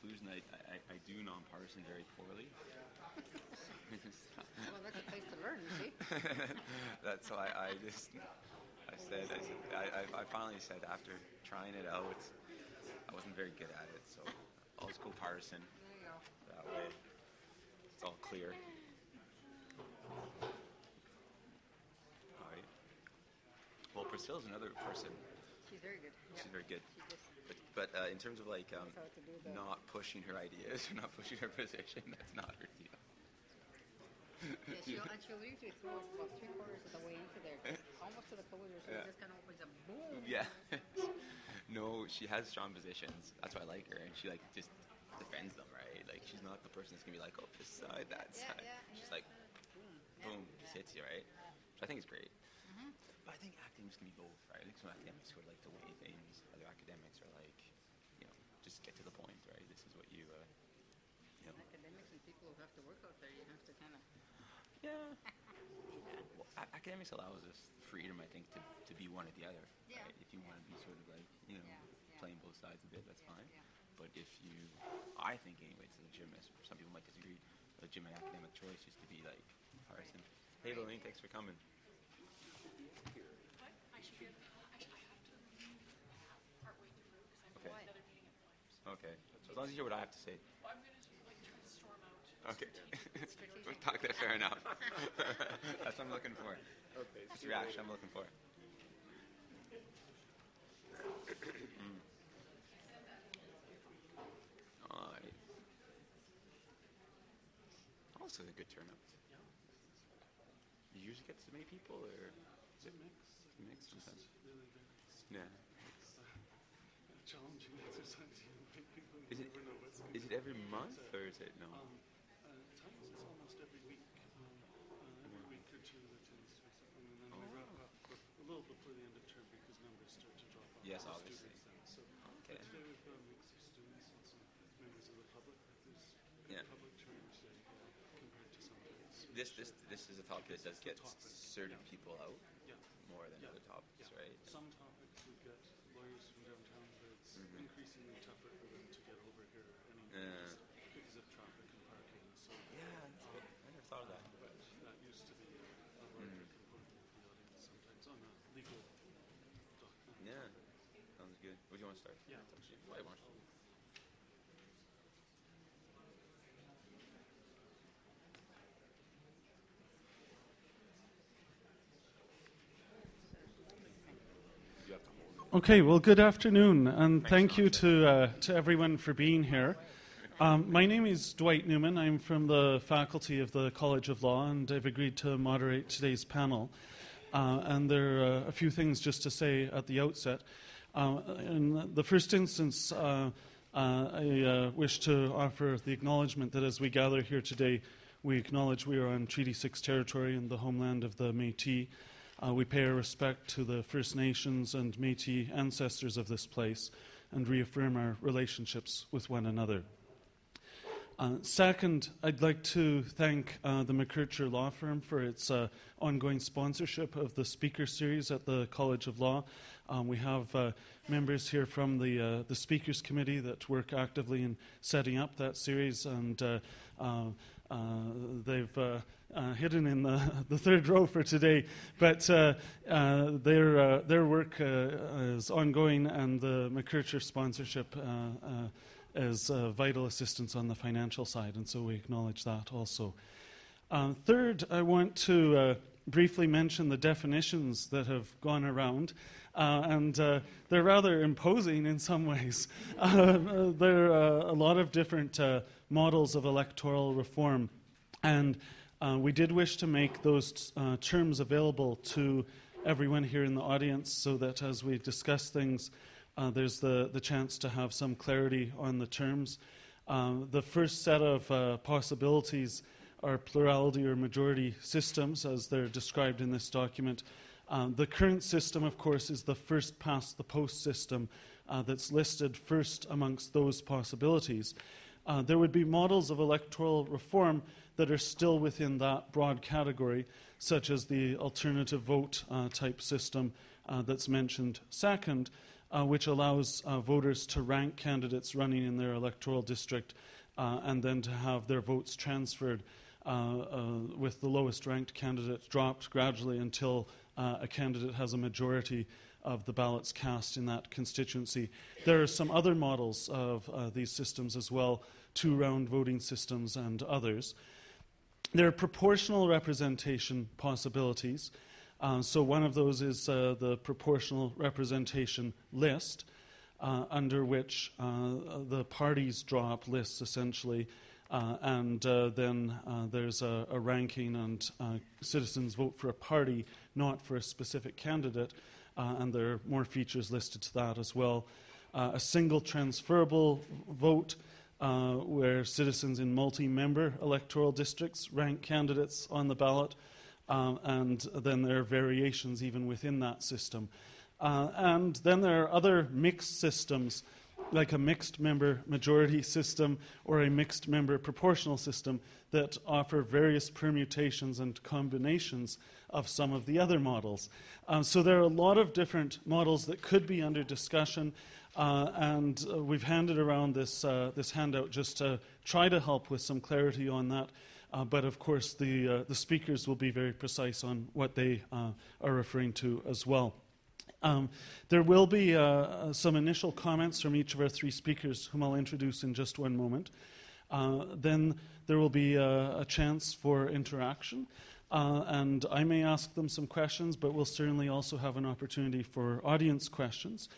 conclusion I, I, I do nonpartisan very poorly. Well, that's a place to learn, you see? That's why I just I said I, said, I, I- finally said after trying it out, I wasn't very good at it. So I'll just go partisan. There you go. That way, it's all clear. All right. Well, Priscilla's another person. She's very good. She's Yeah. very good. She just, But, but uh, in terms of like um, Knows how to do the- not pushing her ideas or not pushing her position, that's not her deal. yeah, she'll, and she'll usually throw us about three quarters of the way into there, almost to the closure, so Yeah. just kind of opens up, boom. Yeah. no, she has strong positions. That's why I like her, and she like just defends them, right? Like she's not the person that's gonna be like, oh, this side, that Yeah, side. yeah, She's yeah. like, Boom. boom, Yeah, just hits you, right? Which I think is great. Mhm. But I think acting is gonna be both, right? I think some academics who are like to weigh things. Other academics are like, you know, just get to the point, right? This is what you, uh, you know. Academics and people who have to work out there, you have to kind of. Yeah. Well, a- academics allows us freedom, I think, to, to be one or the other. Yeah. Right? If you want to be sort of like, you know, Yeah, yeah. playing both sides a bit, that's Yeah, fine. yeah. But if you, I think anyway, it's a legitimate, some people might disagree, a legitimate academic choice just to be like partisan. Hey, Lorraine, thanks for coming. What? I should be. Actually, I have to partway through because I have Okay. another meeting at five. Okay. As long as you hear what I have to say. Well, I'm gonna like try to storm out. Okay. We'll talk that fair enough. That's what I'm looking for. Okay. It's the reaction I'm looking for. Mm. All right. Also a good turnout. You usually get so many people, or is it mixed? Mixed mix sometimes? Really. Yeah. It's a challenging exercise. You know, people Is it- never know what's Is it every month, or is it no? Um, uh, times it's almost every week. Um, uh, every week or two there tends to be something, and then we wrap Oh. up a little before the end of term because numbers start to drop off. Yes, obviously. Students. So Okay. today we've got a mix of students and some members of the public. There's Yeah. public turnout today uh, compared to some. This this this is a topic that does get topic, certain yeah. people out yeah. more than other topics, right? Some topics we get lawyers from downtown, but it's Mhm. increasingly tougher for them to get over here anymore Yeah. because of traffic and parking. So Yeah. I never thought of that. but that used to be a, larger Mm. component of the audience sometimes on a legal document. Yeah, sounds good. Would you want to start? Yeah. Why. Okay, well, good afternoon, and thank you to, uh, to everyone for being here. Um, my name is Dwight Newman. I'm from the faculty of the College of Law, and I've agreed to moderate today's panel. Uh, and there are a few things just to say at the outset. Uh, in the first instance, uh, uh, I uh, wish to offer the acknowledgement that as we gather here today, we acknowledge we are on Treaty 6 territory in the homeland of the Métis. Uh, we pay our respect to the First Nations and Métis ancestors of this place and reaffirm our relationships with one another. Uh, second, I'd like to thank uh, the McKercher Law Firm for its uh, ongoing sponsorship of the speaker series at the College of Law. Um, we have uh, members here from the, uh, the Speakers Committee that work actively in setting up that series, and uh, they've hidden in the, the third row for today. But their, their work is ongoing, and the McKercher sponsorship. Uh, uh, as vital assistance on the financial side, and so we acknowledge that also. Um, third, I want to uh, briefly mention the definitions that have gone around, uh, and uh, they're rather imposing in some ways. Uh, there are a lot of different uh, models of electoral reform, and we did wish to make those uh, terms available to everyone here in the audience so that as we discuss things, uh, there's the, the chance to have some clarity on the terms. Um, the first set of uh, possibilities are plurality or majority systems, as they're described in this document. Um, the current system, of course, is the first past the post system uh, that's listed first amongst those possibilities. Uh, there would be models of electoral reform that are still within that broad category, such as the alternative vote uh, type system uh, that's mentioned second. Uh, which allows uh, voters to rank candidates running in their electoral district uh, and then to have their votes transferred uh, uh, with the lowest ranked candidate dropped gradually until a candidate has a majority of the ballots cast in that constituency. There are some other models of uh, these systems as well, two round voting systems and others. There are proportional representation possibilities. Uh, so, one of those is uh, the proportional representation list, uh, under which uh, the parties draw up lists essentially, uh, and then there's a, a, ranking, and citizens vote for a party, not for a specific candidate and there are more features listed to that as well. A single transferable vote uh, where citizens in multi member electoral districts rank candidates on the ballot, um, and then there are variations even within that system. Uh, and then there are other mixed systems like a mixed member majority system or a mixed member proportional system that offer various permutations and combinations of some of the other models. Um, so there are a lot of different models that could be under discussion, uh, and uh, we've handed around this, uh, this handout just to try to help with some clarity on that. Uh, but of course, the, uh, the speakers will be very precise on what they uh, are referring to as well. Um, there will be uh, uh, some initial comments from each of our three speakers, whom I'll introduce in just one moment. Uh, then there will be uh, a chance for interaction, uh, and I may ask them some questions, but we'll certainly also have an opportunity for audience questions.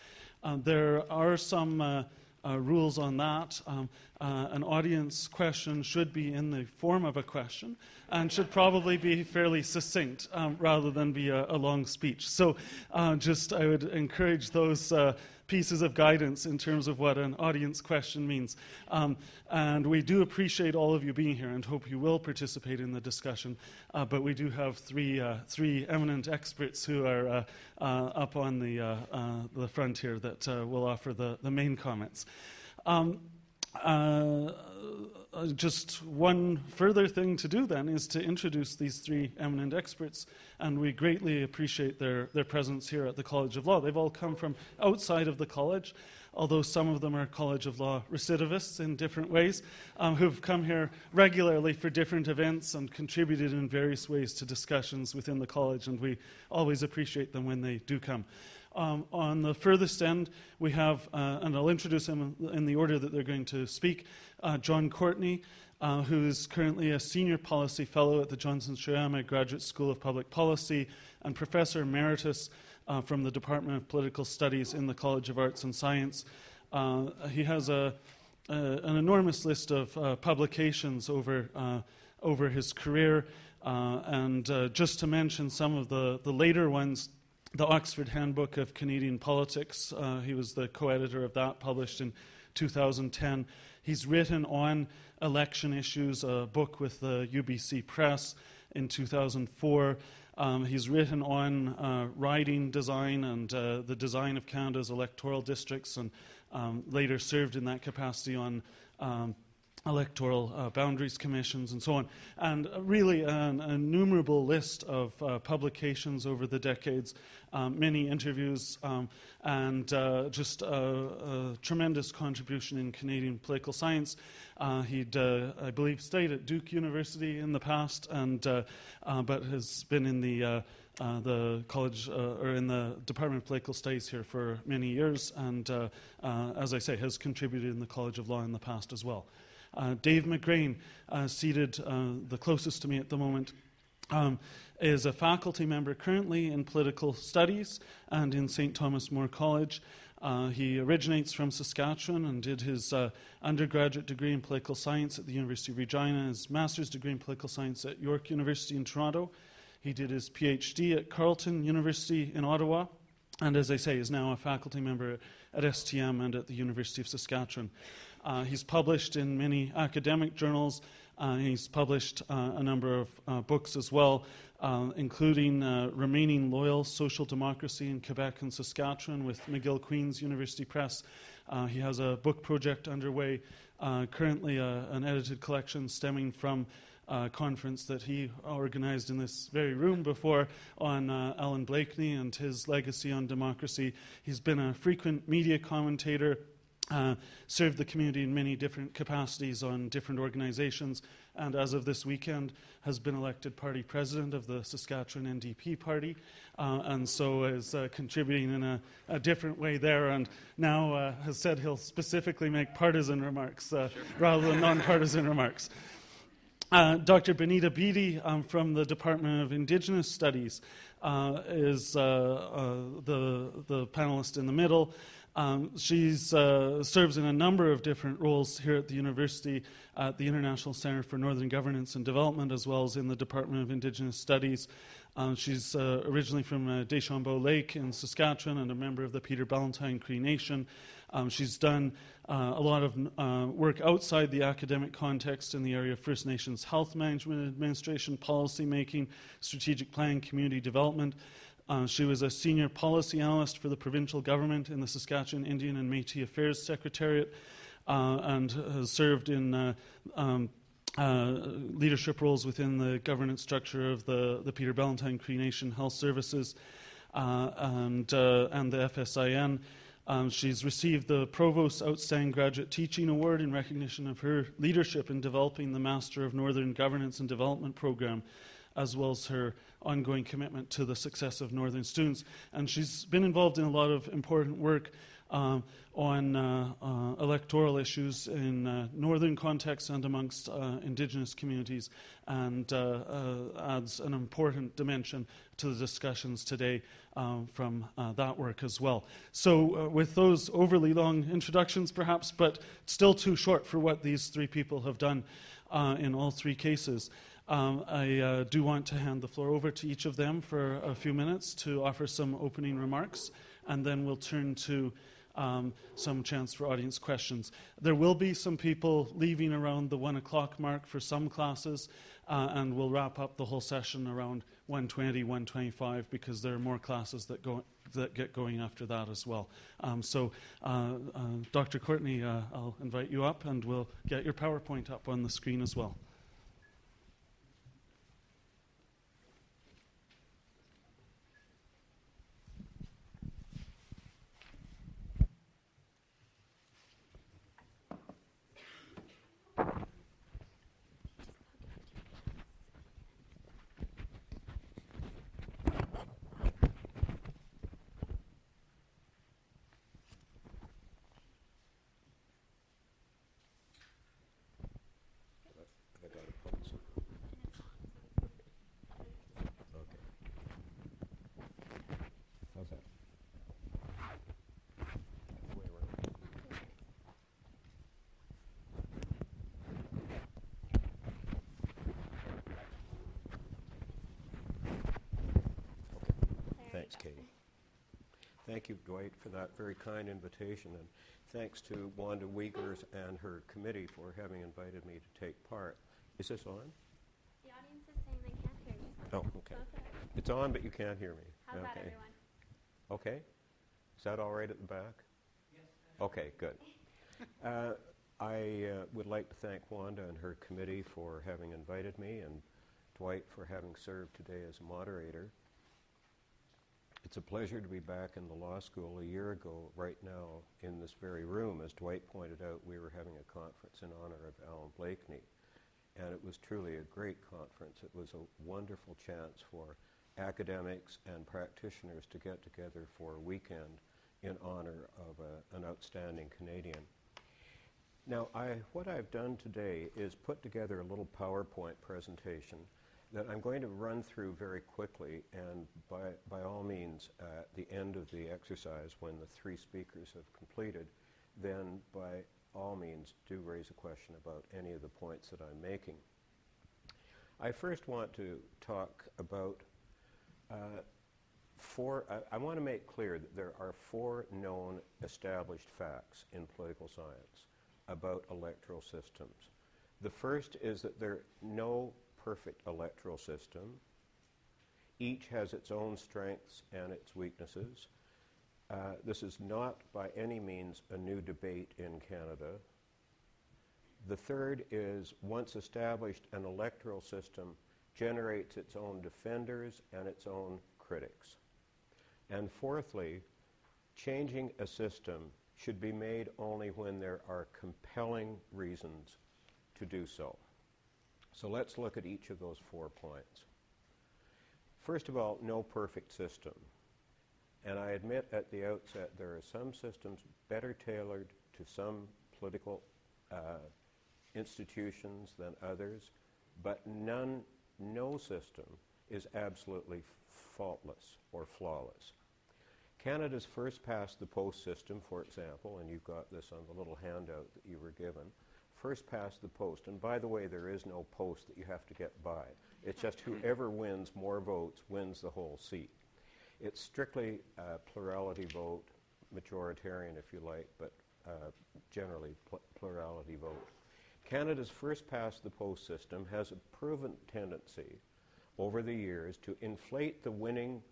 Uh, there are some rules on that. Um, an audience question should be in the form of a question and should probably be fairly succinct um, rather than be a, a long speech. So, uh, just I would encourage those uh, pieces of guidance in terms of what an audience question means. Um, and we do appreciate all of you being here and hope you will participate in the discussion. Uh, but we do have three, uh, three eminent experts who are uh, uh, up on the, the front here that will offer the, the main comments. Um, uh, uh, just one further thing to do then is to introduce these three eminent experts, and we greatly appreciate their, their presence here at the College of Law. They've all come from outside of the college, although some of them are College of Law recidivists in different ways, um, who've come here regularly for different events and contributed in various ways to discussions within the college, and we always appreciate them when they do come. Um, on the furthest end, we have, uh, and I'll introduce them in the order that they're going to speak, uh, John Courtney, uh, who is currently a senior policy fellow at the Johnson Shoyama Graduate School of Public Policy and professor emeritus uh, from the Department of Political Studies in the College of Arts and Science. Uh, he has a, a, an enormous list of uh, publications over, over his career. and just to mention some of the, the later ones, the Oxford Handbook of Canadian Politics. Uh, he was the co editor of that, published in 2010. He's written on election issues, a book with the UBC Press in 2004. Um, he's written on uh, riding design and uh, the design of Canada's electoral districts, and um, later served in that capacity on um, electoral uh, boundaries commissions and so on, and uh, really an innumerable list of uh, publications over the decades, um, many interviews, um, and uh, just a, a, tremendous contribution in Canadian political science. Uh, he'd, uh, I believe, stayed at Duke University in the past, and but has been in the uh, the college uh, or in the Department of Political Studies here for many years, and uh, as I say, has contributed in the College of Law in the past as well. Uh, Dave McGrane, uh, seated uh, the closest to me at the moment, um, is a faculty member currently in political studies and in St. Thomas More College. Uh, he originates from Saskatchewan and did his uh, undergraduate degree in political science at the University of Regina, his master's degree in political science at York University in Toronto. He did his PhD at Carleton University in Ottawa, and as I say, is now a faculty member at STM and at the University of Saskatchewan. Uh, he's published in many academic journals. Uh, he's published uh, a number of uh, books as well, uh, including uh, Remaining Loyal Social Democracy in Quebec and Saskatchewan with McGill Queen's University Press. he has a book project underway, currently an edited collection stemming from uh, conference that he organized in this very room before on uh, Allan Blakeney and his legacy on democracy. He's been a frequent media commentator uh, served the community in many different capacities on different organizations, and as of this weekend, has been elected party president of the Saskatchewan NDP party, uh, and so is uh, contributing in a, a, different way there, and now uh, has said he'll specifically make partisan remarks uh, sure. rather than non-partisan remarks. Uh, Dr. Bonita Beatty um, from the Department of Indigenous Studies is the, the panelist in the middle. Um, she uh, serves in a number of different roles here at the university, at the International Center for Northern Governance and Development, as well as in the Department of Indigenous Studies. Um, she's uh, originally from uh, Deschambault Lake in Saskatchewan and a member of the Peter Ballantyne Cree Nation. Um, she's done uh, a lot of uh, work outside the academic context in the area of First Nations health management administration, policy making, strategic planning, community development. Uh, she was a senior policy analyst for the provincial government in the Saskatchewan Indian and Metis Affairs Secretariat uh, and has served in uh, um, uh, leadership roles within the governance structure of the, the Peter Ballantyne Cree Nation Health Services uh, and, uh, and the FSIN. Um, she's received the Provost Outstanding Graduate Teaching Award in recognition of her leadership in developing the Master of Northern Governance and Development program as well as her ongoing commitment to the success of Northern students. And she's been involved in a lot of important work uh, on uh, uh, electoral issues in uh, northern contexts and amongst uh, indigenous communities, and uh, adds an important dimension to the discussions today um, from that work as well. So, with those overly long introductions, perhaps, but still too short for what these three people have done in all three cases. Um, I uh, do want to hand the floor over to each of them for a few minutes to offer some opening remarks, and then we'll turn to um, some chance for audience questions. There will be some people leaving around the one o'clock mark for some classes, uh, and we'll wrap up the whole session around 120, 125, because there are more classes that go that get going after that as well. Um, so, uh, uh, Dr. Courtney, uh, I'll invite you up, and we'll get your PowerPoint up on the screen as well. Thank you, Dwight, for that very kind invitation, and thanks to Wanda Wiegers and her committee for having invited me to take part. Is this on? The audience is saying they can't hear you. Oh, okay. okay. It's on, but you can't hear me. How okay. about everyone? Okay. Is that all right at the back? Yes. Okay, good. Uh, I uh, would like to thank Wanda and her committee for having invited me, and Dwight for having served today as moderator. It's a pleasure to be back in the law school a year ago, right now, in this very room. As Dwight pointed out, we were having a conference in honor of Allan Blakeney. And it was truly a great conference. It was a wonderful chance for academics and practitioners to get together for a weekend in honor of a, an outstanding Canadian. Now, I, what I've done today is put together a little PowerPoint presentation that I'm going to run through very quickly, and by, by all means, at the end of the exercise, when the three speakers have completed, then by all means do raise a question about any of the points that I'm making. I first want to talk about uh, four, I, I want to make clear that there are four known established facts in political science about electoral systems. The first is that there are no perfect electoral system. Each has its own strengths and its weaknesses. Uh, this is not by any means a new debate in Canada. The third is once established, an electoral system generates its own defenders and its own critics. And fourthly, changing a system should be made only when there are compelling reasons to do so. So let's look at each of those four points. First of all, no perfect system. And I admit at the outset there are some systems better tailored to some political uh, institutions than others, but none, no system is absolutely faultless or flawless. Canada's first past the post system, for example, and you've got this on the little handout that you were given, first past the post. And by the way, there is no post that you have to get by. It's just whoever wins more votes wins the whole seat. It's strictly a plurality vote, majoritarian if you like, but uh, generally pl- plurality vote. Canada's first past the post system has a proven tendency over the years to inflate the winning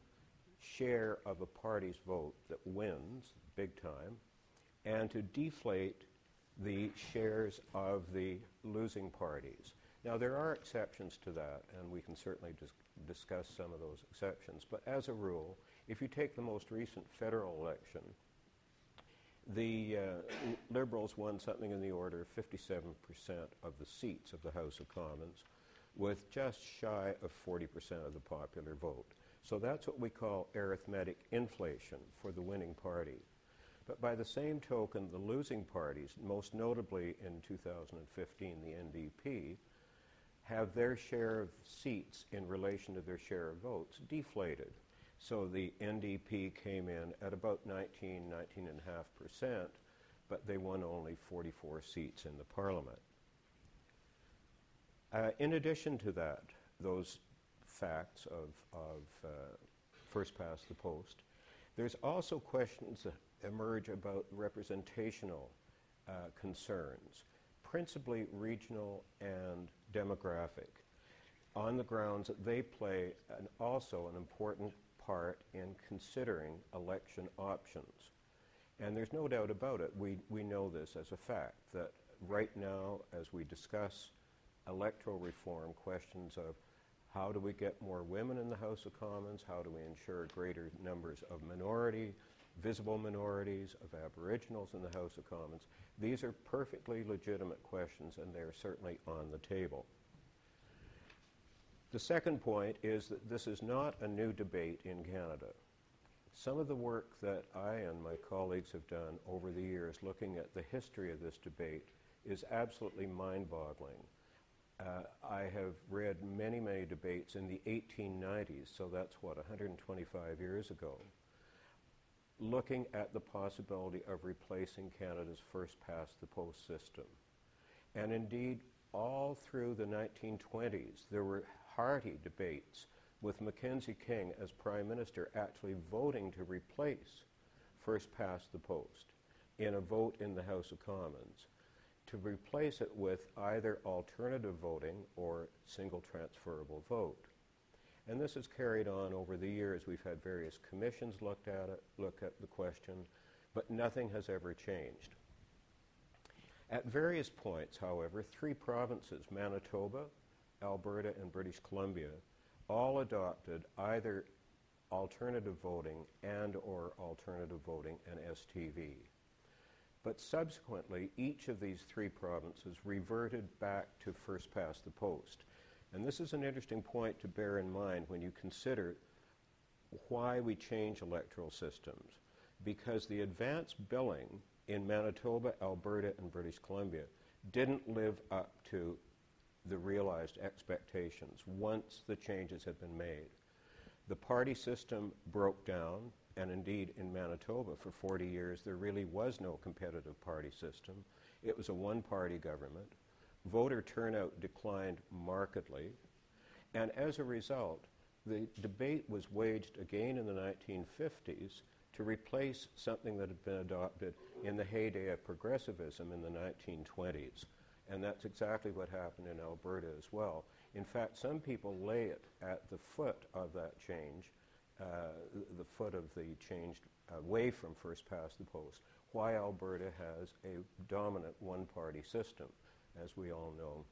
share of a party's vote that wins big time and to deflate the shares of the losing parties. Now, there are exceptions to that, and we can certainly dis- discuss some of those exceptions. But as a rule, if you take the most recent federal election, the uh, Liberals won something in the order of 57% of the seats of the House of Commons, with just shy of 40% of the popular vote. So that's what we call arithmetic inflation for the winning party. But by the same token, the losing parties, most notably in 2015, the NDP, have their share of seats in relation to their share of votes deflated. So the NDP came in at about 19, 19.5%, but they won only 44 seats in the parliament. Uh, in addition to that, those facts of, of uh, first past the post, there's also questions emerge about representational uh, concerns, principally regional and demographic, on the grounds that they play an, also an important part in considering election options. And there's no doubt about it, we, we know this as a fact, that right now, as we discuss electoral reform, questions of how do we get more women in the House of Commons, how do we ensure greater numbers of minority, visible minorities, of Aboriginals in the House of Commons, these are perfectly legitimate questions and they're certainly on the table. The second point is that this is not a new debate in Canada. Some of the work that I and my colleagues have done over the years looking at the history of this debate is absolutely mind boggling. Uh, I have read many, many debates in the 1890s, so that's what, 125 years ago, looking at the possibility of replacing Canada's first past the post system. And indeed, all through the 1920s, there were hearty debates with Mackenzie King as Prime Minister actually voting to replace first past the post in a vote in the House of Commons, to replace it with either alternative voting or single transferable vote. And this has carried on over the years. We've had various commissions looked at it, look at the question, but nothing has ever changed. At various points, however, three provinces, Manitoba, Alberta, and British Columbia, all adopted either alternative voting and or alternative voting and STV. But subsequently, each of these three provinces reverted back to first past the post. And this is an interesting point to bear in mind when you consider why we change electoral systems. Because the advance billing in Manitoba, Alberta, and British Columbia didn't live up to the realized expectations once the changes had been made. The party system broke down, and indeed in Manitoba for 40 years there really was no competitive party system. It was a one party government. Voter turnout declined markedly, and as a result, the debate was waged again in the 1950s to replace something that had been adopted in the heyday of progressivism in the 1920s. And that's exactly what happened in Alberta as well. In fact, some people lay it at the foot of that change, uh, the foot of the change away from first past the post, why Alberta has a dominant one party system. As we all know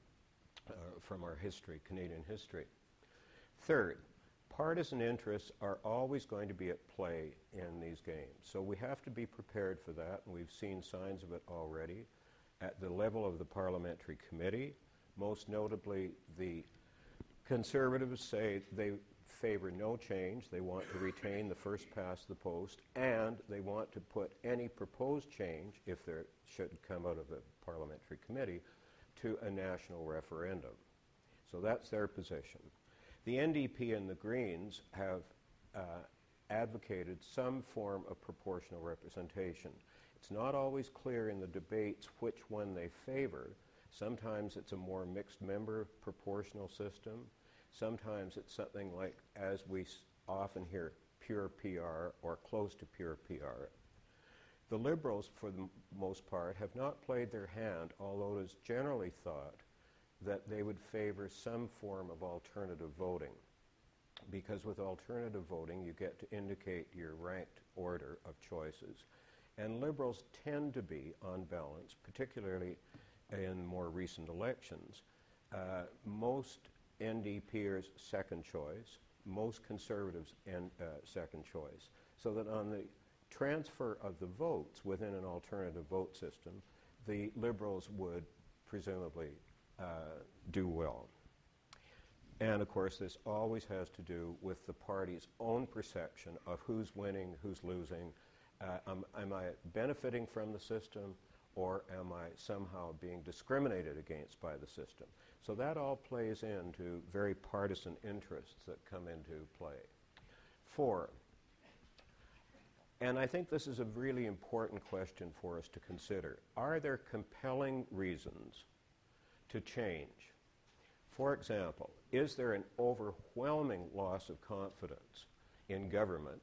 uh, from our history, Canadian history. Third, partisan interests are always going to be at play in these games. So we have to be prepared for that, and we've seen signs of it already at the level of the parliamentary committee. Most notably, the conservatives say they favor no change. They want to retain the first past the post, and they want to put any proposed change, if there should come out of the parliamentary committee, to a national referendum. So that's their position. The NDP and the Greens have uh, advocated some form of proportional representation. It's not always clear in the debates which one they favor. Sometimes it's a more mixed member proportional system. Sometimes it's something like, as we often hear, pure PR or close to pure PR. The Liberals, for the most part, have not played their hand, although it is generally thought that they would favor some form of alternative voting. Because with alternative voting, you get to indicate your ranked order of choices. And Liberals tend to be, on balance, particularly in more recent elections, uh, most NDPers second choice, most Conservatives and uh, second choice. So that on the transfer of the votes within an alternative vote system, the Liberals would presumably uh, do well. And of course, this always has to do with the party's own perception of who's winning, who's losing. Uh, am, am I benefiting from the system, or am I somehow being discriminated against by the system? So that all plays into very partisan interests that come into play. Four, and I think this is a really important question for us to consider. Are there compelling reasons to change? For example, is there an overwhelming loss of confidence in government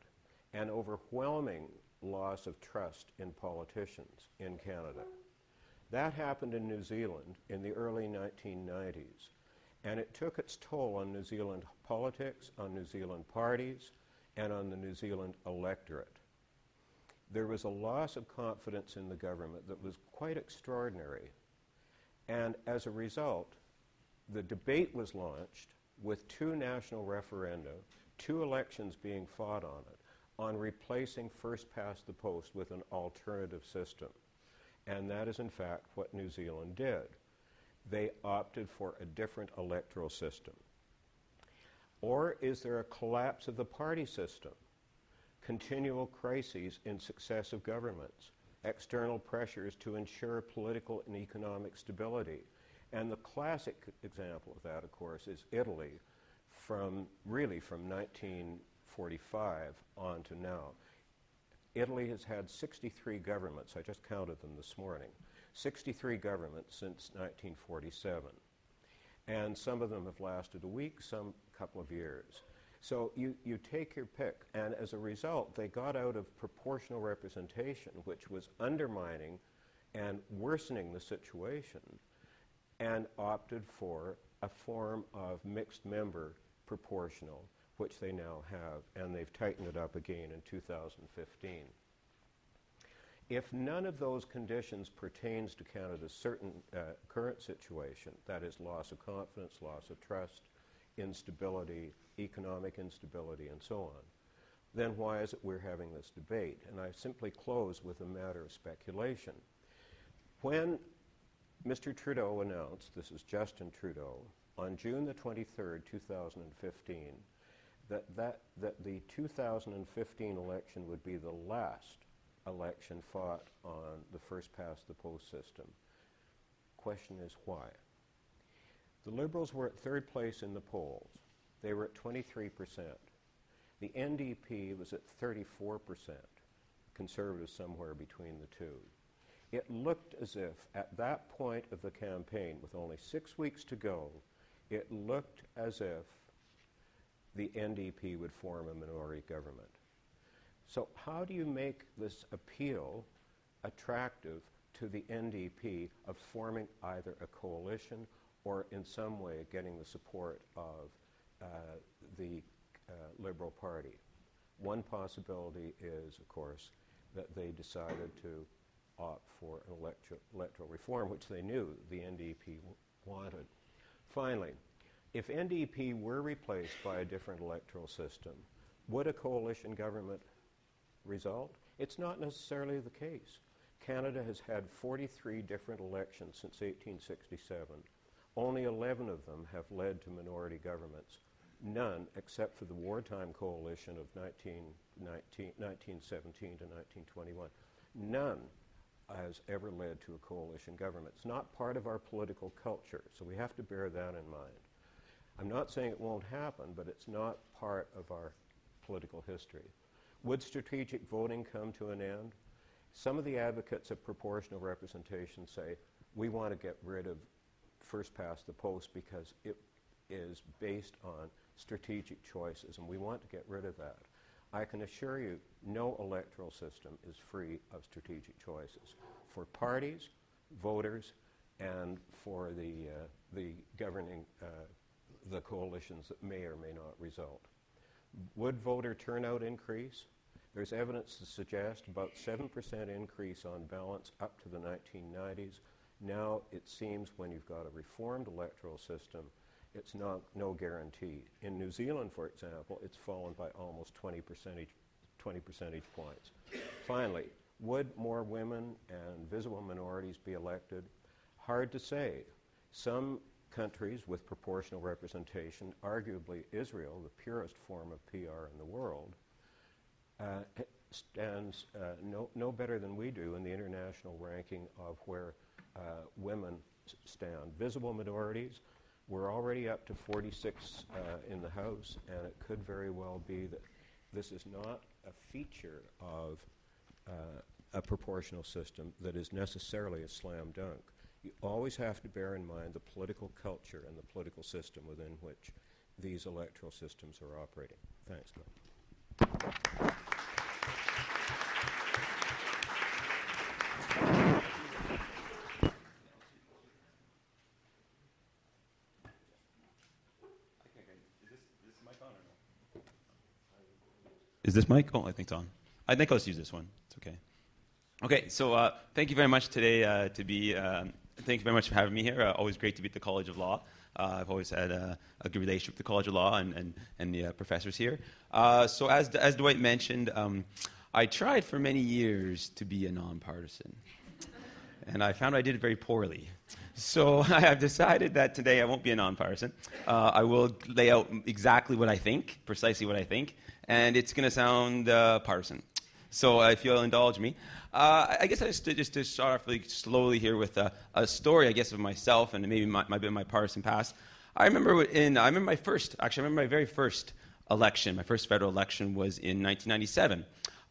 and overwhelming loss of trust in politicians in Canada? That happened in New Zealand in the early 1990s, and it took its toll on New Zealand politics, on New Zealand parties, and on the New Zealand electorate. There was a loss of confidence in the government that was quite extraordinary. And as a result, the debate was launched with two national referenda, two elections being fought on it, on replacing first past the post with an alternative system. And that is, in fact, what New Zealand did. They opted for a different electoral system. Or is there a collapse of the party system? Continual crises in successive governments, external pressures to ensure political and economic stability. And the classic example of that, of course, is Italy from really from 1945 on to now. Italy has had 63 governments. I just counted them this morning. 63 governments since 1947. And some of them have lasted a week, some couple of years. So you, you take your pick, and as a result, they got out of proportional representation, which was undermining and worsening the situation, and opted for a form of mixed member proportional, which they now have, and they've tightened it up again in 2015. If none of those conditions pertains to Canada's certain uh, current situation, that is loss of confidence, loss of trust, instability, economic instability, and so on, then why is it we're having this debate? And I simply close with a matter of speculation. When Mr. Trudeau announced, this is Justin Trudeau, on June the 23rd, 2015, that, that, that the 2015 election would be the last election fought on the first past the post system. Question is why? The Liberals were at third place in the polls. They were at 23%. The NDP was at 34%, Conservatives somewhere between the two. It looked as if, at that point of the campaign, with only six weeks to go, it looked as if the NDP would form a minority government. So, how do you make this appeal attractive to the NDP of forming either a coalition or in some way getting the support of uh, the uh, Liberal Party? One possibility is, of course, that they decided to opt for an electro- electoral reform, which they knew the NDP w- wanted. Finally, if NDP were replaced by a different electoral system, would a coalition government result? It's not necessarily the case. Canada has had 43 different elections since 1867. Only 11 of them have led to minority governments. None, except for the wartime coalition of 1919 1917 to 1921, none has ever led to a coalition government. It's not part of our political culture, so we have to bear that in mind. I'm not saying it won't happen, but it's not part of our political history. Would strategic voting come to an end? Some of the advocates of proportional representation say we want to get rid of first past the post because it is based on strategic choices, and we want to get rid of that. I can assure you, no electoral system is free of strategic choices for parties, voters, and for the, uh, the governing, uh, the coalitions that may or may not result. Would voter turnout increase? There's evidence to suggest about 7% increase on balance up to the 1990s. Now it seems when you've got a reformed electoral system, it's not, no guarantee. In New Zealand, for example, it's fallen by almost 20 percentage, 20 percentage points. Finally, would more women and visible minorities be elected? Hard to say. Some countries with proportional representation, arguably Israel, the purest form of PR in the world, uh, stands uh, no, no better than we do in the international ranking of where uh, women stand. Visible minorities, we're already up to 46 uh, in the House, and it could very well be that this is not a feature of uh, a proportional system that is necessarily a slam dunk. You always have to bear in mind the political culture and the political system within which these electoral systems are operating. Thanks, Glenn. Is this mic? Oh, I think it's on. I think I'll just use this one. It's okay. Okay, so uh, thank you very much today uh, to be. Um, thank you very much for having me here. Uh, always great to be at the College of Law. Uh, I've always had a, a good relationship with the College of Law and, and, and the uh, professors here. Uh, so, as, as Dwight mentioned, um, I tried for many years to be a nonpartisan, and I found I did it very poorly. So I have decided that today I won't be a nonpartisan. Uh, I will lay out exactly what I think, precisely what I think, and it's going to sound uh, partisan. So uh, if you'll indulge me, uh, I guess I just, just to start off really slowly here with a, a story, I guess, of myself and maybe my, my, my partisan past. I remember in I remember my first actually I remember my very first election. My first federal election was in 1997.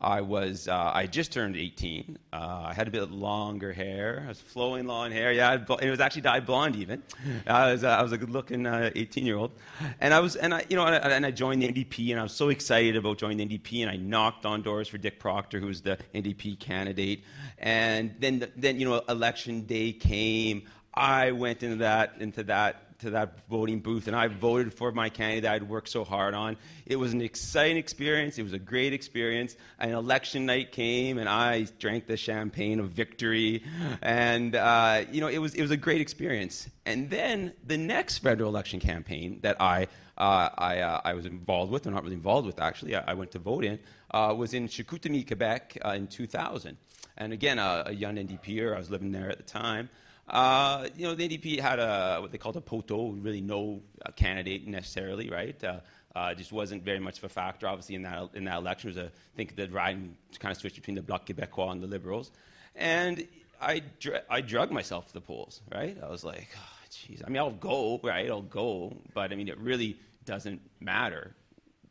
I was uh, I just turned 18. Uh, I had a bit longer hair. I was flowing long hair. Yeah, it was actually dyed blonde even. I was uh, I was a good-looking 18 year old, and I was and I you know and I, and I joined the NDP and I was so excited about joining the NDP and I knocked on doors for Dick Proctor who was the NDP candidate, and then the, then you know election day came. I went into that into that to that voting booth and I voted for my candidate I'd worked so hard on. It was an exciting experience. It was a great experience. And election night came and I drank the champagne of victory. And, uh, you know, it was, it was a great experience. And then the next federal election campaign that I, uh, I, uh, I was involved with, or not really involved with actually, I, I went to vote in, uh, was in Chicoutimi, Quebec uh, in 2000. And again, a young NDPer, I was living there at the time. Uh, you know, the NDP had a what they called a poteau, really no uh, candidate necessarily, right? Uh, uh, just wasn't very much of a factor, obviously, in that in that election. It was a, I think the riding kind of switched between the Bloc Québécois and the Liberals, and I dr- I drug myself to the polls, right? I was like, jeez, oh, I mean, I'll go, right? I'll go, but I mean, it really doesn't matter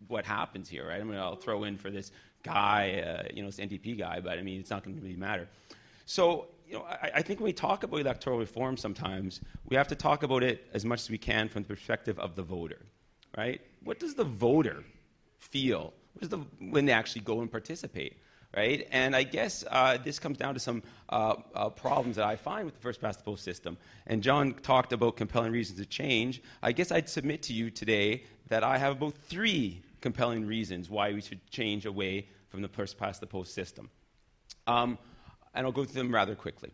what happens here, right? I mean, I'll throw in for this guy, uh, you know, this NDP guy, but I mean, it's not going to really matter. So you know, I, I, think when we talk about electoral reform sometimes, we have to talk about it as much as we can from the perspective of the voter, right? What does the voter feel the, when they actually go and participate, right? And I guess uh, this comes down to some uh, uh, problems that I find with the first past the post system. And John talked about compelling reasons to change. I guess I'd submit to you today that I have about three compelling reasons why we should change away from the first past the post system. Um, and I'll go through them rather quickly.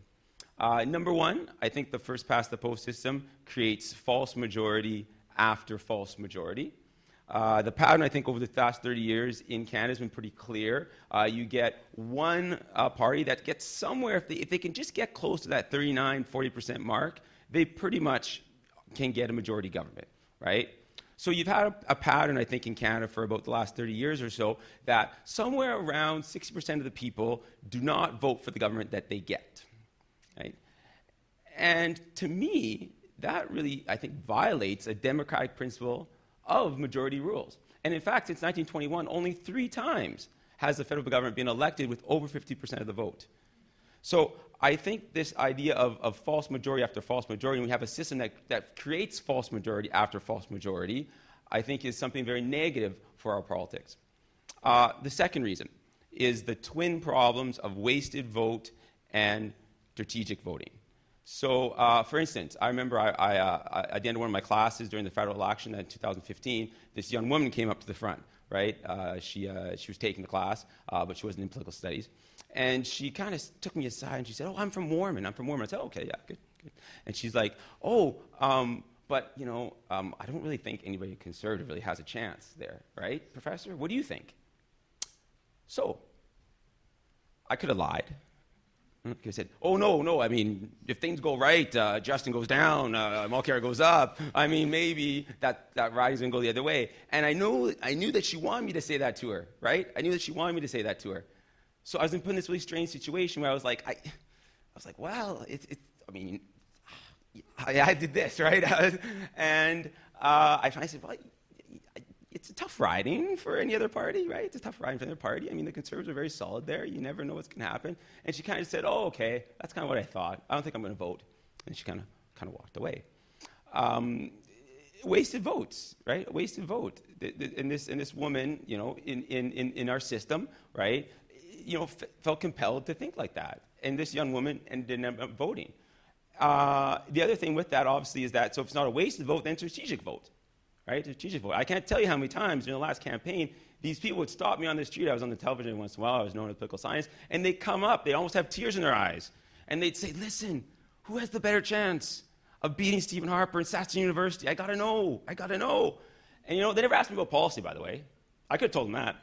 Uh, number one, I think the first past the post system creates false majority after false majority. Uh, the pattern, I think, over the last 30 years in Canada has been pretty clear. Uh, you get one uh, party that gets somewhere, if they, if they can just get close to that 39, 40% mark, they pretty much can get a majority government, right? So you've had a, a, pattern, I think, in Canada for about the last 30 years or so that somewhere around 60% of the people do not vote for the government that they get, right? And to me, that really, I think, violates a democratic principle of majority rules. And in fact, since 1921, only three times has the federal government been elected with over 50% of the vote. So I think this idea of, of false majority after false majority, and we have a system that, that creates false majority after false majority, I think is something very negative for our politics. Uh, the second reason is the twin problems of wasted vote and strategic voting. So, uh, for instance, I remember I, I, uh, at the end of one of my classes during the federal election in 2015, this young woman came up to the front, right? Uh, she, uh, she was taking the class, uh, but she wasn't in political studies. And she kind of took me aside and she said, Oh, I'm from Warman. I'm from Warman. I said, Okay, yeah, good, good. And she's like, Oh, um, but, you know, um, I don't really think anybody conservative really has a chance there, right, Professor? What do you think? So, I could have lied. He said, "Oh no, no. I mean, if things go right, uh, Justin goes down, uh, Mulcair goes up. I mean, maybe that that riding's gonna go the other way." And I know, I knew that she wanted me to say that to her, right? I knew that she wanted me to say that to her. So I was in put in this really strange situation where I was like, I, I was like, well, it's, it, I mean, I, I, did this, right? and uh, I finally said, well, it's a tough riding for any other party, right? It's a tough riding for any other party. I mean, the conservatives are very solid there. You never know what's going to happen. And she kind of said, "Oh, okay, that's kind of what I thought. I don't think I'm going to vote." And she kind of kind of walked away. Um, wasted votes, right? A wasted vote. And this and this woman, you know, in in in, in our system, right? You know, f- felt compelled to think like that. And this young woman ended up voting. Uh, the other thing with that, obviously, is that so if it's not a wasted vote, then strategic vote right? Strategic vote. I can't tell you how many times in the last campaign these people would stop me on the street. I was on the television once in a while. I was known as political science, and they'd come up. They almost have tears in their eyes, and they'd say, "Listen, who has the better chance of beating Stephen Harper in Saskatoon University? I gotta know. I gotta know." And you know, they never asked me about policy, by the way. I could have told them that.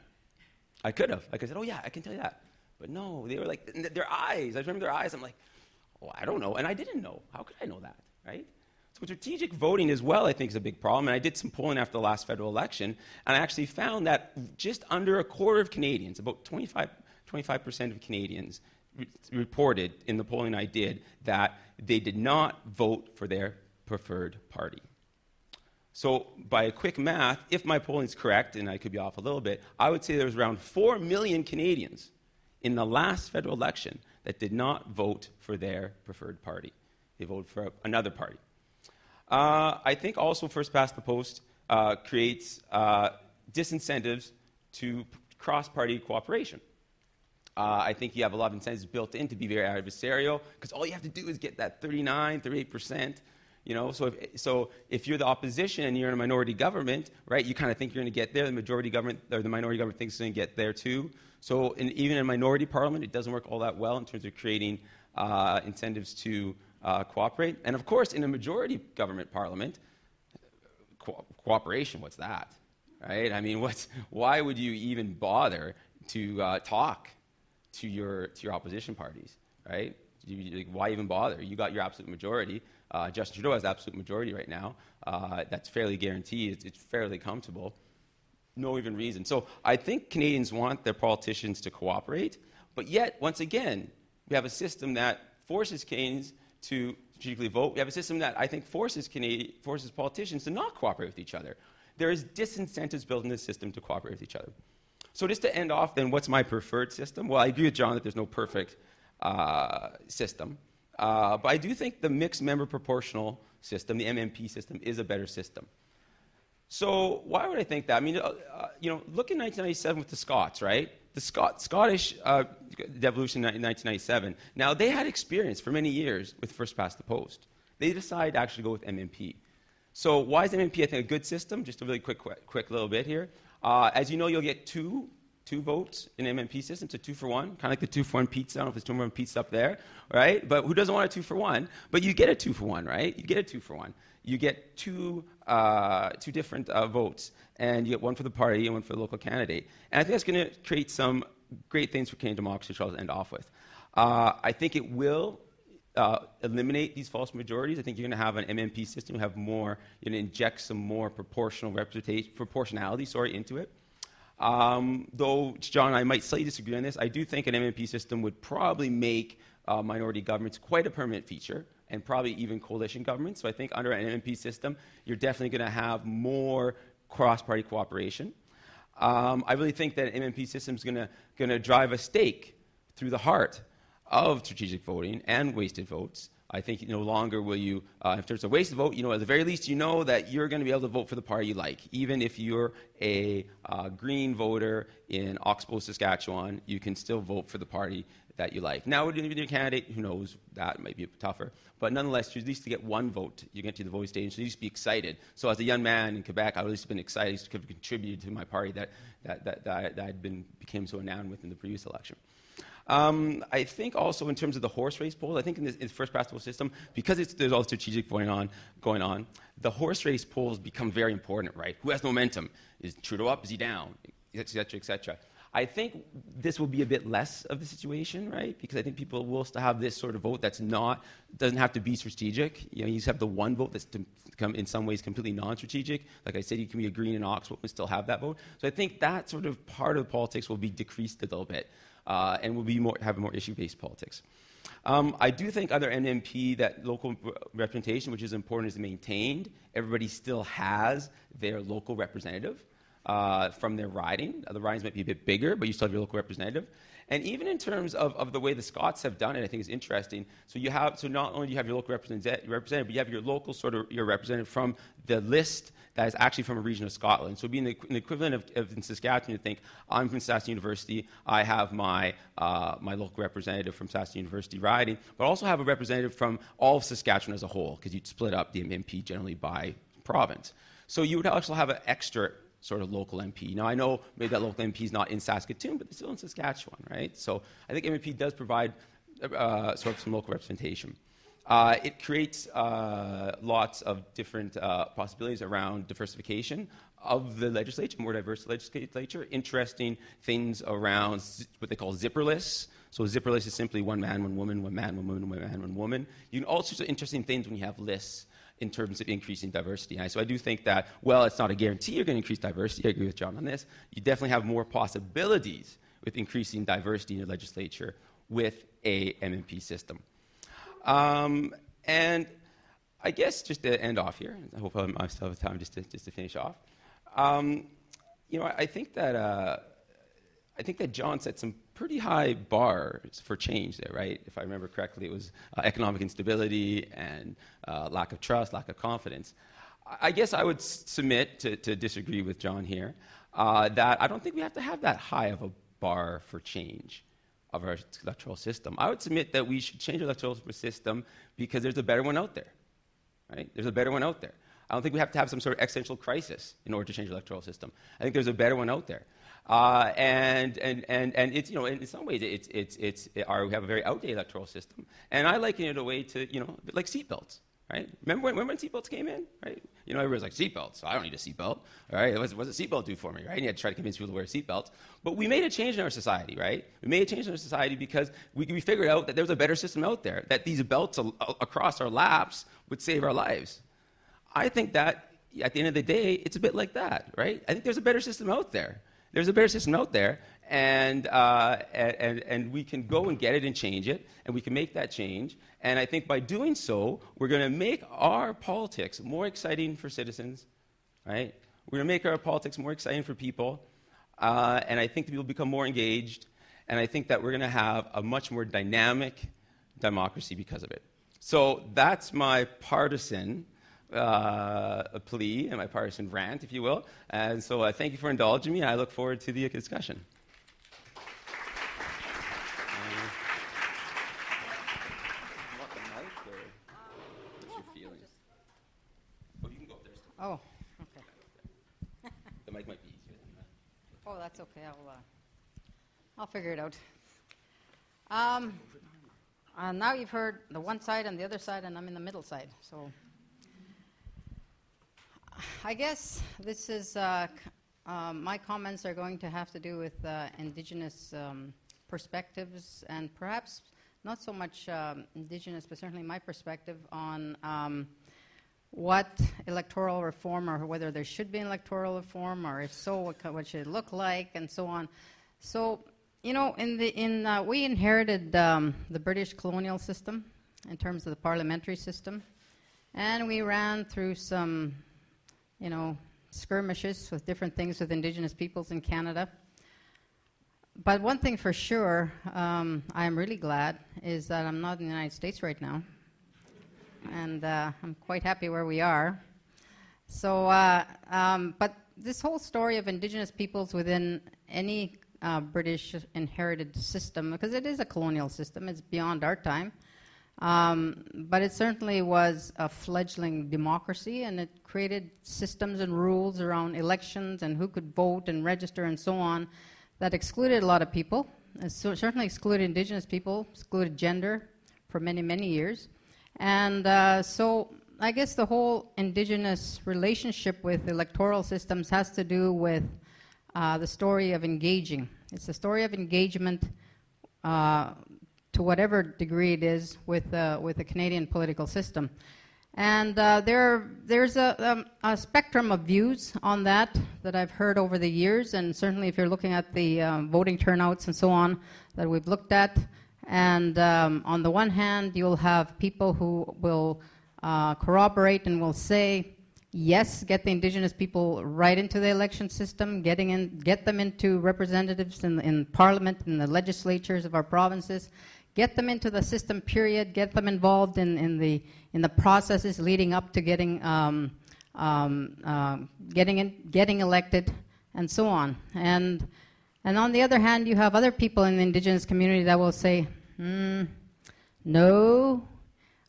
I could have. I could said, "Oh yeah, I can tell you that." But no, they were like their eyes. I remember their eyes. I'm like, "Oh, I don't know," and I didn't know. How could I know that, right? So strategic voting as well, I think, is a big problem. And I did some polling after the last federal election, and I actually found that just under a quarter of Canadians, about 25, 25% of Canadians, re- reported in the polling I did that they did not vote for their preferred party. So, by a quick math, if my polling is correct, and I could be off a little bit, I would say there was around 4 million Canadians in the last federal election that did not vote for their preferred party. They voted for another party. Uh, I think also First Past the Post uh, creates uh, disincentives to cross party cooperation. Uh, I think you have a lot of incentives built in to be very adversarial because all you have to do is get that 39, 38%. You know, so if, so if you're the opposition and you're in a minority government, right, you kind of think you're going to get there. The majority government or the minority government thinks it's going to get there too. So in, even in a minority parliament, it doesn't work all that well in terms of creating uh, incentives to uh, cooperate. And of course, in a majority government parliament, co- cooperation, what's that? Right? I mean, what's, why would you even bother to uh, talk to your, to your opposition parties? Right? You, like, why even bother? You got your absolute majority. Uh, Justin Trudeau has absolute majority right now. Uh, that's fairly guaranteed. It's, it's fairly comfortable. No even reason. So I think Canadians want their politicians to cooperate, but yet, once again, we have a system that forces Canadians to strategically vote. We have a system that I think forces, Canadian, forces politicians to not cooperate with each other. There is disincentives built in the system to cooperate with each other. So just to end off, then, what's my preferred system? Well, I agree with John that there's no perfect uh, system. Uh, but I do think the mixed member proportional system, the MMP system, is a better system. So why would I think that? I mean, uh, uh you know, look in 1997 with the Scots, right? the Scot- Scottish uh, devolution in 1997. Now, they had experience for many years with first past the post. They decided to actually go with MMP. So, why is MMP, I think, a good system? Just a really quick, quick, quick little bit here. Uh, as you know, you'll get two two votes in MMP system to two for one, kind of like the two for one pizza. I don't know if there's two for one pizza up there, right? But who doesn't want a two for one? But you get a two for one, right? You get a two for one. You get two, uh, two different uh, votes, and you get one for the party and one for the local candidate. And I think that's going to create some great things for Canadian democracy, which I'll end off with. Uh, I think it will uh, eliminate these false majorities. I think you're going to have an MMP system, you have more, you're going to inject some more proportional representation, proportionality, sorry, into it. Um, though, John, I might slightly disagree on this. I do think an MMP system would probably make uh, minority governments quite a permanent feature, and probably even coalition governments. So I think under an MMP system, you're definitely going to have more cross-party cooperation. Um, I really think that an MMP system is going to drive a stake through the heart of strategic voting and wasted votes. I think no longer will you, uh, if there's a wasted vote, you know, at the very least, you know that you're going to be able to vote for the party you like. Even if you're a uh, green voter in Oxbow, Saskatchewan, you can still vote for the party that you like. Now, with your candidate, who knows, that might be tougher. But nonetheless, you at least to get one vote, you get to the voting stage, so you just be excited. So as a young man in Quebec, I've always been excited to contribute to my party that, that, that, that, I, that I'd been, became so enamored with in the previous election. Um, I think also in terms of the horse race polls, I think in, this, the first past poll system, because there's all strategic going on, going on, the horse race polls become very important, right? Who has momentum? Is Trudeau up? Is he down? Et cetera, et cetera. I think this will be a bit less of the situation, right? Because I think people will still have this sort of vote that's not doesn't have to be strategic. You know, you just have the one vote that's come in some ways completely non-strategic. Like I said, you can be a Green and Oxbow and still have that vote. So I think that sort of part of politics will be decreased a little bit uh, and will be more, have more issue-based politics. Um, I do think other MMP that local representation, which is important, is maintained. Everybody still has their local representative uh, from their riding. The ridings might be a bit bigger, but you still have your local representative. And even in terms of, of the way the Scots have done it, I think is interesting. So you have so not only do you have your local representative, but you have your local sort of your representative from the list that is actually from a region of Scotland. So being the, the equivalent of, of, in Saskatchewan, you think I'm from Saskatchewan University, I have my uh, my local representative from Saskatchewan University riding, but also have a representative from all of Saskatchewan as a whole, because you'd split up the MP generally by province. So you would also have an extra sort of local MP. Now, I know maybe that local MP is not in Saskatoon, but they're still in Saskatchewan, right? So I think MMP does provide uh, sort of some local representation. Uh, it creates uh, lots of different uh, possibilities around diversification of the legislature, more diverse legislature, interesting things around what they call zipper lists. So zipper lists is simply one man, one woman, one man, one woman, one man, one woman. You can all sorts of interesting things when you have lists in terms of increasing diversity. So I do think that, well, it's not a guarantee you're going to increase diversity. I agree with John on this. You definitely have more possibilities with increasing diversity in your legislature with a MMP system. Um, and I guess just to end off here, I hope I still have time just to, just to finish off. Um, you know, I, I think that uh, I think that John said some pretty high bar for change there, right? If I remember correctly, it was uh, economic instability and uh, lack of trust, lack of confidence. I guess I would submit to, to disagree with John here uh, that I don't think we have to have that high of a bar for change of our electoral system. I would submit that we should change our electoral system because there's a better one out there, right? There's a better one out there. I don't think we have to have some sort of existential crisis in order to change the electoral system. I think there's a better one out there. Uh, and, and, and, and it's, you know, in some ways, it's, it's, it's, it, we have a very outdated electoral system. And I liken it a way to, you know, like seatbelts, right? Remember when, when seatbelts came in, right? You know, everybody's like, seatbelts, I don't need a seatbelt, Right? What's, what's a seatbelt do for me, right? And you had to try to convince people to wear seatbelts. But we made a change in our society, right? We made a change in our society because we, we figured out that there was a better system out there, that these belts across our laps would save our lives. I think that at the end of the day, it's a bit like that, right? I think there's a better system out there. There's a better system out there, and, uh, and, and we can go and get it and change it, and we can make that change. And I think by doing so, we're going to make our politics more exciting for citizens, right? We're going to make our politics more exciting for people, uh, and I think people become more engaged, and I think that we're going to have a much more dynamic democracy because of it. So that's my partisan uh, a plea and my partisan rant, if you will. And so uh, thank you for indulging me. I look forward to the discussion. Oh, okay. The mic might be easier than that. Oh, that's okay. I'll, uh, I'll figure it out. Um, uh, now you've heard the one side and the other side, and I'm in the middle side. So I guess this is uh, um, my comments are going to have to do with uh, indigenous um, perspectives and perhaps not so much um, indigenous, but certainly my perspective on um, what electoral reform or whether there should be an electoral reform or if so, what, what should it look like and so on. So, you know, in the, in, uh, we inherited um, the British colonial system in terms of the parliamentary system, and we ran through some, you know, skirmishes with different things with indigenous peoples in Canada. But one thing for sure, um, I'm really glad, is that I'm not in the United States right now. And uh, I'm quite happy where we are. So, uh, um, but this whole story of indigenous peoples within any uh, British inherited system, because it is a colonial system, it's beyond our time. Um, but it certainly was a fledgling democracy, and it created systems and rules around elections and who could vote and register and so on that excluded a lot of people. It certainly excluded indigenous people, excluded gender for many, many years. And uh, so I guess the whole indigenous relationship with electoral systems has to do with uh, the story of engaging. It's a story of engagement uh, to whatever degree it is with, uh, with the Canadian political system. And uh, there, there's a, um, a spectrum of views on that that I've heard over the years, and certainly if you're looking at the um, voting turnouts and so on that we've looked at. And um, on the one hand, you'll have people who will uh, corroborate and will say, yes, get the indigenous people right into the election system, getting in, get them into representatives in, in parliament, in the legislatures of our provinces, get them into the system period, get them involved in, in, the, in the processes leading up to getting, um, um, uh, getting, in, getting elected, and so on. And, and on the other hand, you have other people in the indigenous community that will say, hmm, no,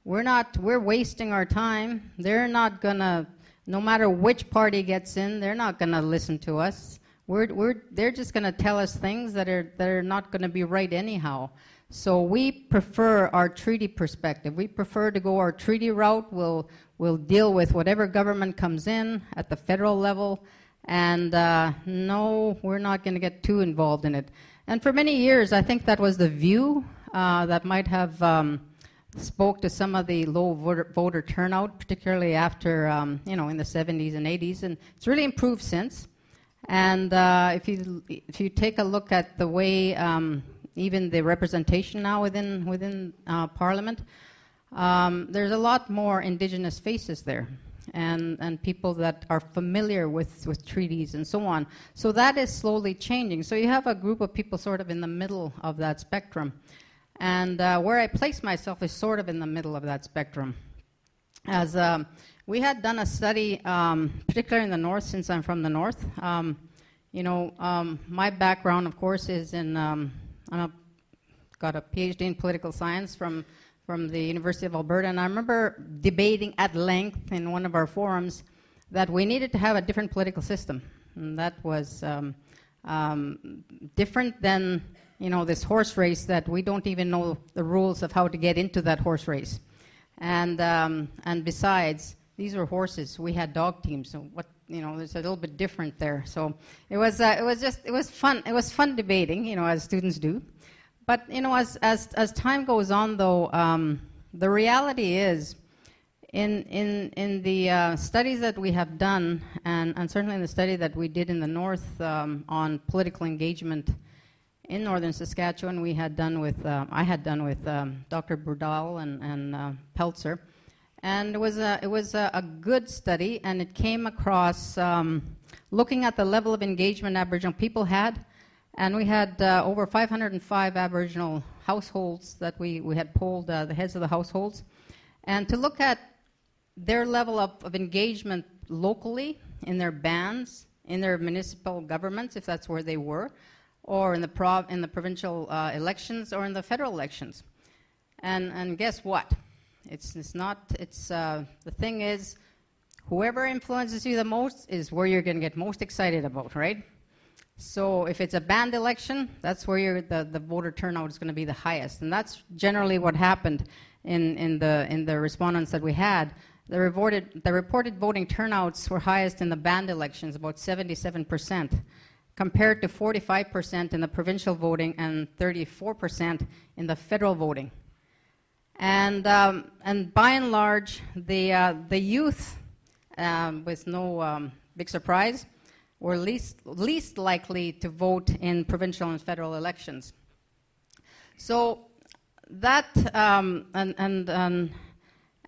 we're not, we're wasting our time. They're not going to, no matter which party gets in, they're not going to listen to us. We're, we're, they're just going to tell us things that are, that are not going to be right anyhow. So we prefer our treaty perspective. We prefer to go our treaty route. We'll, we'll deal with whatever government comes in at the federal level. And uh, no, we're not going to get too involved in it. And for many years, I think that was the view uh, that might have um, spoke to some of the low voter, voter turnout, particularly after, um, you know, in the 70s and 80s. And it's really improved since. And uh, if, you, if you take a look at the way um, even the representation now within, within uh, Parliament, um, there's a lot more Indigenous faces there. And, and people that are familiar with, with treaties and so on. So that is slowly changing. So you have a group of people sort of in the middle of that spectrum. And uh, where I place myself is sort of in the middle of that spectrum. As um, we had done a study, um, particularly in the north, since I'm from the north. Um, you know, um, my background, of course, is in a, got a PhD in political science from from the University of Alberta, and I remember debating at length in one of our forums that we needed to have a different political system, and that was um, um, different than you know this horse race that we don't even know the rules of how to get into that horse race, and um, and besides these were horses. We had dog teams, so what you know, there's a little bit different there. So it was uh, it was just it was fun. It was fun debating, you know, as students do. But you know, as as as time goes on, though, um, the reality is. In, in, in the uh, studies that we have done, and, and certainly in the study that we did in the north um, on political engagement in northern Saskatchewan, we had done with, uh, I had done with um, Dr. Berdahl and, and uh, Poelzer. And it was, a, it was a, a, good study, and it came across um, looking at the level of engagement Aboriginal people had. And we had uh, over 505 Aboriginal households that we, we had polled, uh, the heads of the households. And to look at their level of, of engagement locally in their bands, in their municipal governments, if that's where they were, or in the, prov- in the provincial uh, elections or in the federal elections. And, and guess what? It's, it's not, it's, uh, the thing is, whoever influences you the most is where you're going to get most excited about, right? So if it's a band election, that's where the, the voter turnout is going to be the highest. And that's generally what happened in, in, the, in the respondents that we had. The reported, the reported voting turnouts were highest in the band elections, about 77%, compared to 45% in the provincial voting and 34% in the federal voting. And, um, and by and large, the, uh, the youth, um, with no um, big surprise, were least, least likely to vote in provincial and federal elections. So that, um, and, and, um,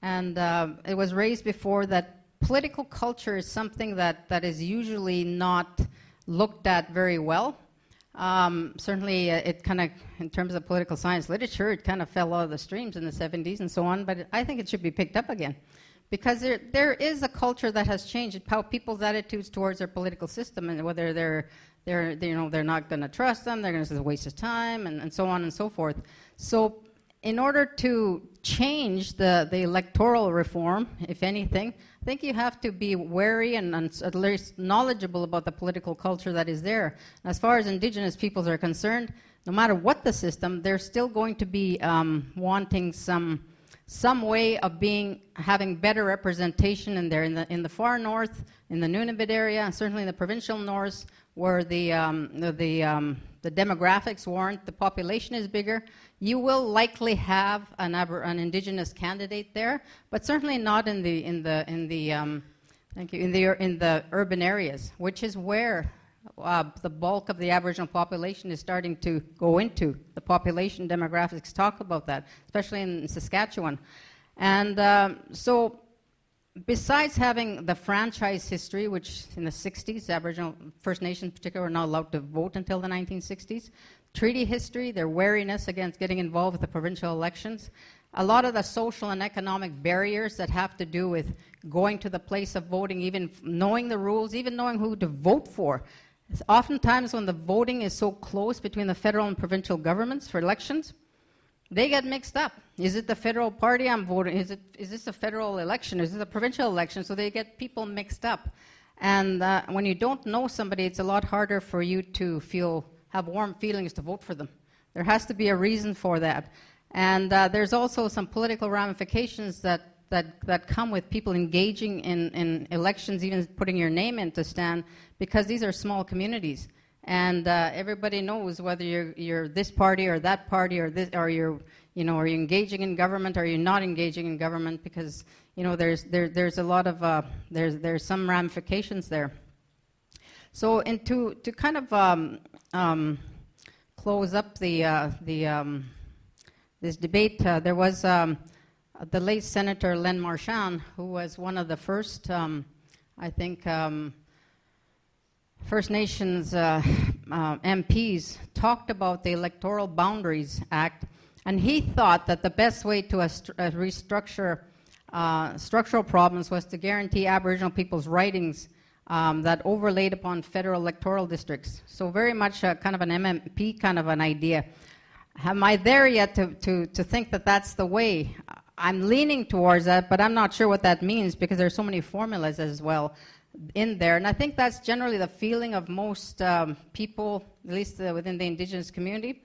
and uh, it was raised before that political culture is something that, that is usually not looked at very well. Um, certainly, uh, it kind of, in terms of political science literature, it kind of fell out of the streams in the 70s and so on, but I think it should be picked up again because there, there is a culture that has changed how people's attitudes towards their political system and whether they're, they're, they, you know, they're not going to trust them, they're going to say it's a waste of time, and, and so on and so forth. So, in order to change the, the electoral reform, if anything, I think you have to be wary and, at least knowledgeable about the political culture that is there. As far as Indigenous peoples are concerned, no matter what the system, they're still going to be um, wanting some some way of being having better representation in there in the in the far north, in the Nunavut area, certainly in the provincial north, where the um, the the, um, the, demographics warrant the population is bigger. You will likely have an, an indigenous candidate there, but certainly not in the in the in the um, thank you in the in the urban areas, which is where uh, the bulk of the Aboriginal population is starting to go into. The population demographics talk about that, especially in Saskatchewan. And um, so, besides having the franchise history, which in the 60s, Aboriginal First Nations in particular were not allowed to vote until the 1960s, treaty history, their wariness against getting involved with the provincial elections, a lot of the social and economic barriers that have to do with going to the place of voting, even knowing the rules, even knowing who to vote for. Oftentimes, when the voting is so close between the federal and provincial governments for elections, they get mixed up. Is it the federal party I'm voting? Is, it, is this a federal election? Is it a provincial election? So they get people mixed up. And uh, when you don't know somebody, it's a lot harder for you to feel have warm feelings to vote for them. There has to be a reason for that. And uh, there's also some political ramifications that that, that come with people engaging in, in elections, even putting your name in to stand, because these are small communities. And uh, everybody knows whether you're, you're this party or that party or this, or you're, you know, are you engaging in government or are you not engaging in government? Because, you know, there's, there, there's a lot of, uh, there's, there's some ramifications there. So, and to, to kind of um, um, close up the, uh, the, um, this debate, uh, there was um, the late Senator Len Marchand, who was one of the first, um, I think, um, First Nations uh, uh, MPs, talked about the Electoral Boundaries Act, and he thought that the best way to uh, restructure uh, structural problems was to guarantee Aboriginal people's writings um, that overlaid upon federal electoral districts. So very much kind of an MMP kind of an idea. Am I there yet to, to, to think that that's the way? I'm leaning towards that, but I'm not sure what that means because there's so many formulas as well in there. And I think that's generally the feeling of most um, people, at least uh, within the indigenous community.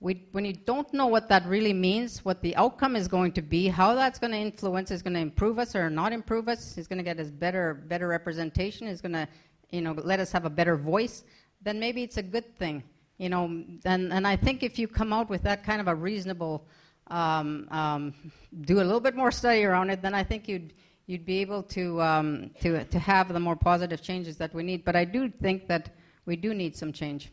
We, when you don't know what that really means, what the outcome is going to be, how that's going to influence, is going to improve us or not improve us, is going to get us better, better representation, is going to, you know, let us have a better voice, then maybe it's a good thing, you know. And, and I think if you come out with that kind of a reasonable um, um, do a little bit more study around it, then I think you'd you'd be able to um, to to have the more positive changes that we need. But I do think that we do need some change.